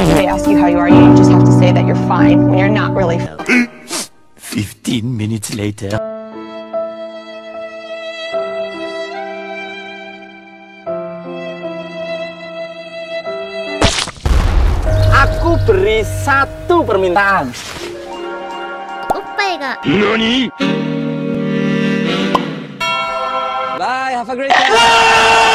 If they ask you how you are, you just have to say that you're fine when you're not really. 15 minutes later. Aku beri satu permintaan. 오빠가 ya, NANI? Bye, have a great day.